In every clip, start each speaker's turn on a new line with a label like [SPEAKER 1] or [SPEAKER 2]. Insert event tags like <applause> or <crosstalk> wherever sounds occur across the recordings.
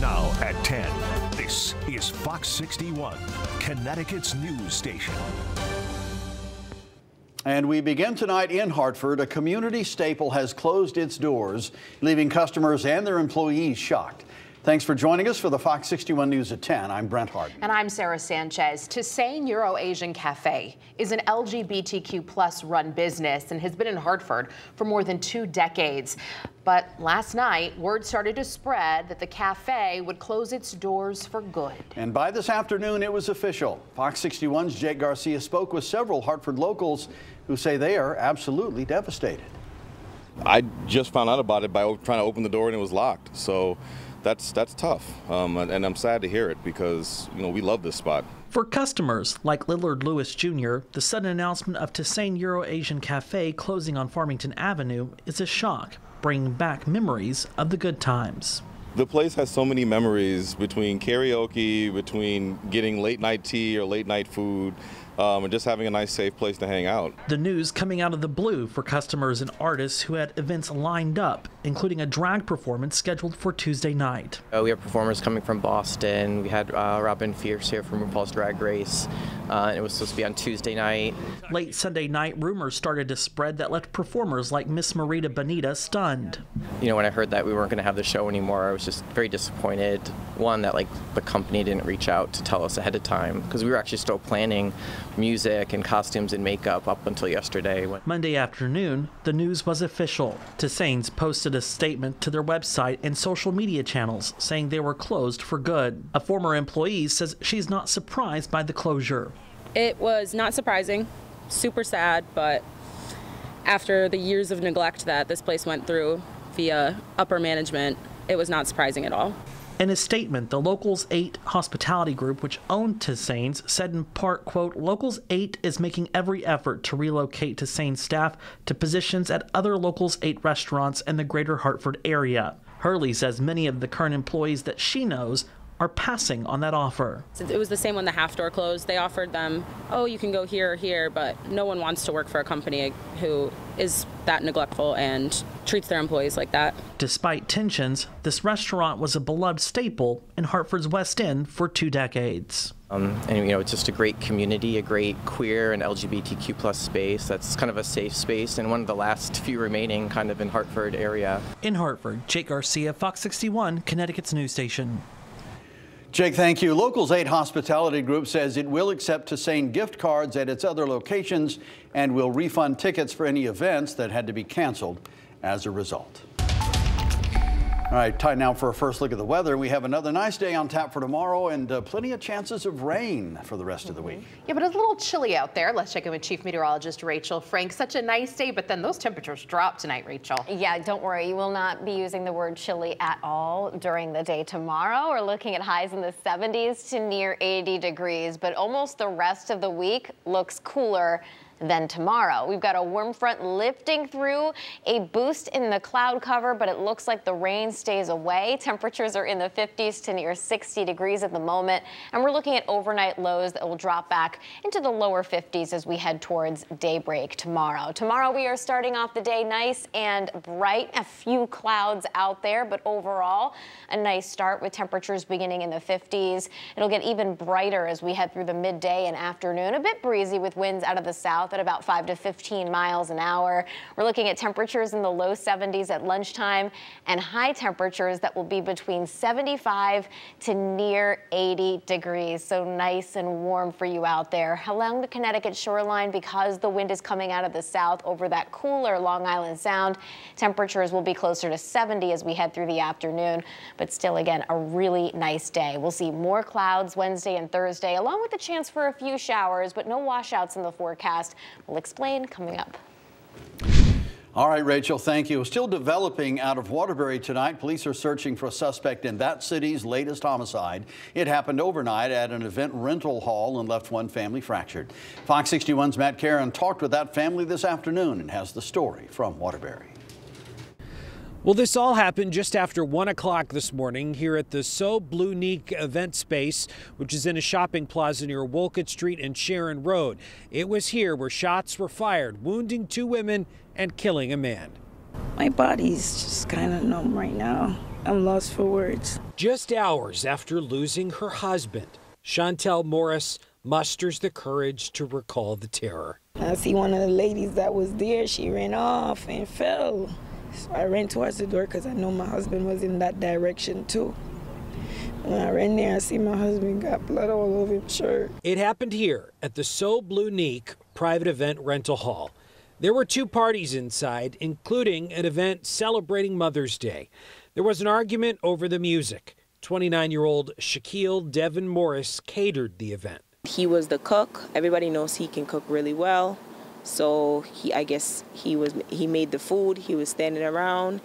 [SPEAKER 1] Now at 10, this is Fox 61, Connecticut's news station.
[SPEAKER 2] And we begin tonight in Hartford. A community staple has closed its doors, leaving customers and their employees shocked. Thanks for joining us for the Fox 61 News at 10. I'm Brent Hart,
[SPEAKER 3] And I'm Sarah Sanchez. Tisane Euro Asian Cafe is an LGBTQ plus run business and has been in Hartford for more than two decades. But last night, word started to spread that the cafe would close its doors for good.
[SPEAKER 2] And by this afternoon, it was official. Fox 61's Jake Garcia spoke with several Hartford locals who say they are absolutely devastated.
[SPEAKER 4] I just found out about it by trying to open the door and it was locked. So that's that's tough, um, and I'm sad to hear it because you know we love this spot.
[SPEAKER 5] For customers like Lillard Lewis Jr., the sudden announcement of Tisane Euro Asian Cafe closing on Farmington Avenue is a shock, bringing back memories of the good times.
[SPEAKER 4] The place has so many memories between karaoke, between getting late night tea or late night food, um, and just having a nice, safe place to hang out.
[SPEAKER 5] The news coming out of the blue for customers and artists who had events lined up, including a drag performance scheduled for Tuesday night.
[SPEAKER 6] Uh, we have performers coming from Boston. We had uh, Robin Fierce here from RuPaul's Drag Race. Uh, it was supposed to be on Tuesday night.
[SPEAKER 5] Late Sunday night, rumors started to spread that left performers like Miss Marita Bonita stunned.
[SPEAKER 6] You know, when I heard that we weren't going to have the show anymore, I was just very disappointed. One, that like the company didn't reach out to tell us ahead of time because we were actually still planning music and costumes and makeup up until yesterday.
[SPEAKER 5] Monday afternoon, the news was official. Tisane's posted a statement to their website and social media channels saying they were closed for good. A former employee says she's not surprised by the closure.
[SPEAKER 7] It was not surprising, super sad, but after the years of neglect that this place went through via upper management, it was not surprising at all.
[SPEAKER 5] In a statement, the Locals 8 hospitality group, which owned Tisane's, said in part, quote, Locals 8 is making every effort to relocate Tisane's staff to positions at other Locals 8 restaurants in the greater Hartford area. Hurley says many of the current employees that she knows are passing on that offer.
[SPEAKER 7] It was the same when the half door closed. They offered them, oh, you can go here or here, but no one wants to work for a company who is that neglectful and treats their employees like that.
[SPEAKER 5] Despite tensions, this restaurant was a beloved staple in Hartford's West End for two decades.
[SPEAKER 6] Um, and you know, it's just a great community, a great queer and LGBTQ plus space. That's kind of a safe space and one of the last few remaining kind of in Hartford area.
[SPEAKER 5] In Hartford, Jake Garcia, Fox 61, Connecticut's news station.
[SPEAKER 2] Jake, thank you. Locals 8 Hospitality Group says it will accept Tisane gift cards at its other locations and will refund tickets for any events that had to be canceled as a result. All right, time now for a first look at the weather. We have another nice day on tap for tomorrow and uh, plenty of chances of rain for the rest of the week.
[SPEAKER 3] Yeah, but it's a little chilly out there. Let's check in with Chief Meteorologist Rachel Frank. Such a nice day, but then those temperatures drop tonight, Rachel.
[SPEAKER 8] Yeah, don't worry. You will not be using the word chilly at all during the day tomorrow. We're looking at highs in the 70s to near 80 degrees, but almost the rest of the week looks cooler then tomorrow. We've got a warm front lifting through, a boost in the cloud cover, but it looks like the rain stays away. Temperatures are in the 50s to near 60 degrees at the moment, and we're looking at overnight lows that will drop back into the lower 50s as we head towards daybreak tomorrow. Tomorrow we are starting off the day nice and bright, a few clouds out there, but overall a nice start with temperatures beginning in the 50s. It'll get even brighter as we head through the midday and afternoon, a bit breezy with winds out of the south south at about 5 to 15 miles an hour. We're looking at temperatures in the low 70s at lunchtime and high temperatures that will be between 75 to near 80 degrees. So nice and warm for you out there. Along the Connecticut shoreline, because the wind is coming out of the south over that cooler Long Island Sound, temperatures will be closer to 70 as we head through the afternoon. But still, again, a really nice day. We'll see more clouds Wednesday and Thursday, along with the chance for a few showers, but no washouts in the forecast. We'll explain coming up.
[SPEAKER 2] All right, Rachel, thank you. Still developing out of Waterbury tonight. Police are searching for a suspect in that city's latest homicide. It happened overnight at an event rental hall and left one family fractured. Fox 61's Matt Karen talked with that family this afternoon and has the story from Waterbury.
[SPEAKER 9] Well, this all happened just after 1 o'clock this morning here at the So Bluenique event space, which is in a shopping plaza near Wolcott Street and Sharon Road. It was here where shots were fired, wounding two women and killing a man.
[SPEAKER 10] My body's just kind of numb right now. I'm lost for words.
[SPEAKER 9] Just hours after losing her husband, Chantel Morris musters the courage to recall the terror.
[SPEAKER 10] I see one of the ladies that was there. She ran off and fell. So I ran towards the door because I know my husband was in that direction too. When I ran there, I see my husband got blood all over his shirt.
[SPEAKER 9] It happened here at the So Blue Neek private event rental hall. There were two parties inside, including an event celebrating Mother's Day. There was an argument over the music. 29 year old Shaquille Devin Morris catered the event.
[SPEAKER 11] He was the cook. Everybody knows he can cook really well. So he, I guess he was, he made the food. He was standing around,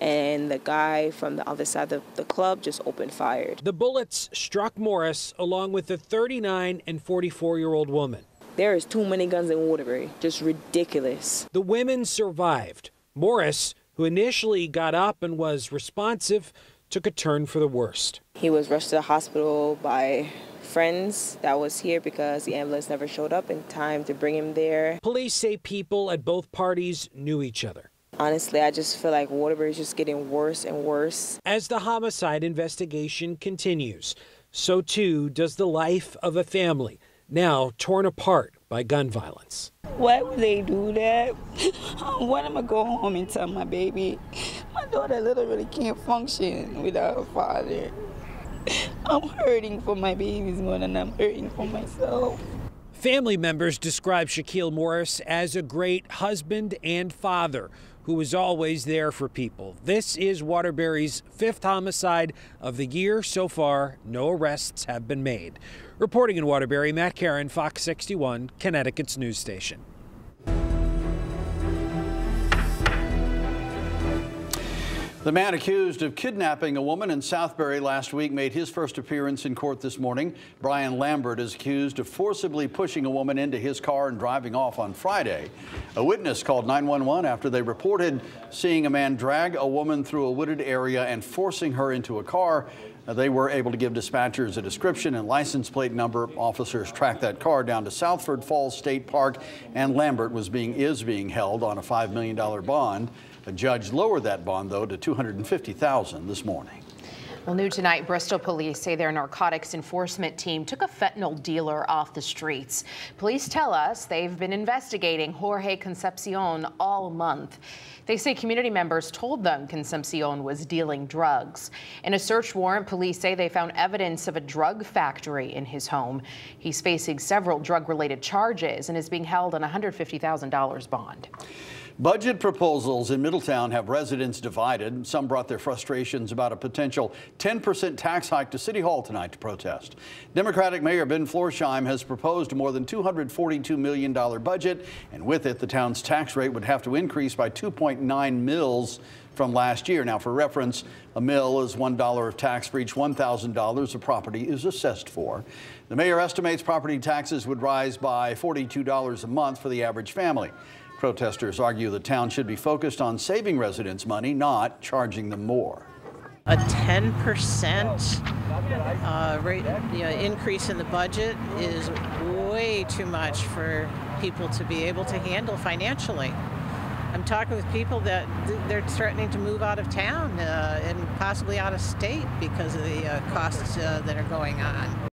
[SPEAKER 11] and the guy from the other side of the club just opened fire.
[SPEAKER 9] The bullets struck Morris along with the 39 and 44 year old woman.
[SPEAKER 11] There is too many guns in Waterbury, just ridiculous.
[SPEAKER 9] The women survived. Morris, who initially got up and was responsive, took a turn for the worst.
[SPEAKER 11] He was rushed to the hospital by friends that was here because the ambulance never showed up in time to bring him there.
[SPEAKER 9] Police say people at both parties knew each other.
[SPEAKER 11] Honestly, I just feel like Waterbury is just getting worse and worse.
[SPEAKER 9] As the homicide investigation continues, so too does the life of a family now torn apart by gun violence.
[SPEAKER 10] Why would they do that? <laughs> When am I going home and tell my baby? My daughter literally can't function without her father. <laughs> I'm hurting for my babies more than I'm hurting for myself.
[SPEAKER 9] Family members describe Shaquille Morris as a great husband and father who was always there for people. This is Waterbury's fifth homicide of the year. So far, no arrests have been made. Reporting in Waterbury, Matt Karen, Fox 61, Connecticut's news station.
[SPEAKER 2] The man accused of kidnapping a woman in Southbury last week made his first appearance in court this morning. Brian Lambert is accused of forcibly pushing a woman into his car and driving off on Friday. A witness called 911 after they reported seeing a man drag a woman through a wooded area and forcing her into a car. Uh, they were able to give dispatchers a description and license plate number. Officers tracked that car down to Southford Falls State Park, and Lambert was being is being held on a $5 million bond. A judge lowered that bond, though, to 250000 this morning.
[SPEAKER 3] Well, new tonight, Bristol police say their narcotics enforcement team took a fentanyl dealer off the streets. Police tell us they've been investigating Jorge Concepcion all month. They say community members told them Concepcion was dealing drugs. In a search warrant, police say they found evidence of a drug factory in his home. He's facing several drug-related charges and is being held on a $150,000 bond.
[SPEAKER 2] Budget proposals in Middletown have residents divided. Some brought their frustrations about a potential 10% tax hike to City Hall tonight to protest. Democratic Mayor Ben Florsheim has proposed a more than $242 million budget, and with it, the town's tax rate would have to increase by 2.9 mils from last year. Now, for reference, a mill is $1 of tax for each $1,000 a property is assessed for. The mayor estimates property taxes would rise by $42 a month for the average family. Protesters argue the town should be focused on saving residents money, not charging them more.
[SPEAKER 12] A 10% uh, rate you know, increase in the budget is way too much for people to be able to handle financially. I'm talking with people that they're threatening to move out of town uh, and possibly out of state because of the uh, costs uh, that are going on.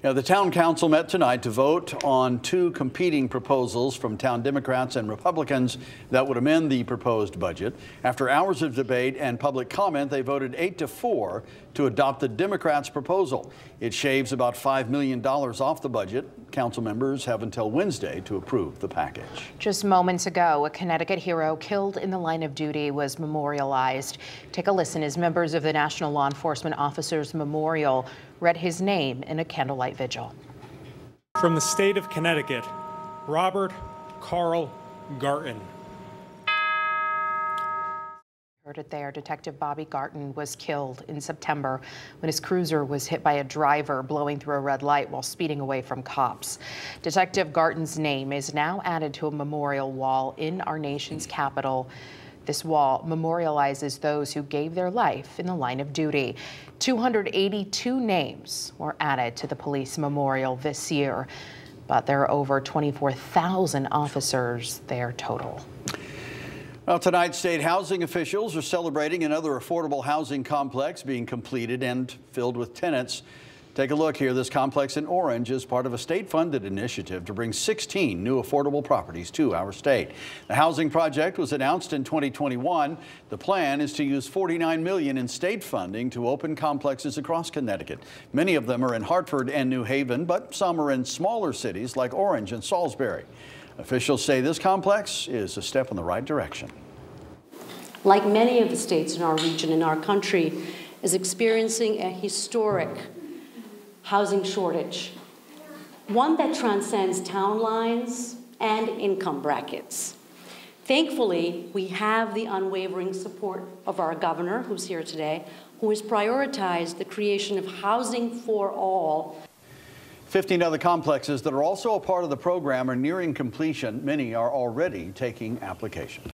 [SPEAKER 2] Now, the town council met tonight to vote on two competing proposals from town Democrats and Republicans that would amend the proposed budget. After hours of debate and public comment, they voted 8 to 4 to adopt the Democrats' proposal. It shaves about $5 million off the budget. Council members have until Wednesday to approve the package.
[SPEAKER 3] Just moments ago, a Connecticut hero killed in the line of duty was memorialized. Take a listen as members of the National Law Enforcement Officers Memorial read his name in a candlelight vigil.
[SPEAKER 13] From the state of Connecticut, Robert Carl Garten.
[SPEAKER 3] Heard it there. Detective Bobby Garten was killed in September when his cruiser was hit by a driver blowing through a red light while speeding away from cops. Detective Garten's name is now added to a memorial wall in our nation's capital. This wall memorializes those who gave their life in the line of duty. 282 names were added to the police memorial this year, but there are over 24,000 officers there total.
[SPEAKER 2] Well, tonight, state housing officials are celebrating another affordable housing complex being completed and filled with tenants. Take a look here. This complex in Orange is part of a state-funded initiative to bring 16 new affordable properties to our state. The housing project was announced in 2021. The plan is to use 49 million in state funding to open complexes across Connecticut. Many of them are in Hartford and New Haven, but some are in smaller cities like Orange and Salisbury. Officials say this complex is a step in the right direction.
[SPEAKER 14] Like many of the states in our region and our country, is experiencing a historic housing shortage, one that transcends town lines and income brackets. Thankfully, we have the unwavering support of our governor, who's here today, who has prioritized the creation of housing for all
[SPEAKER 2] 15 other complexes that are also a part of the program are nearing completion. Many are already taking applications.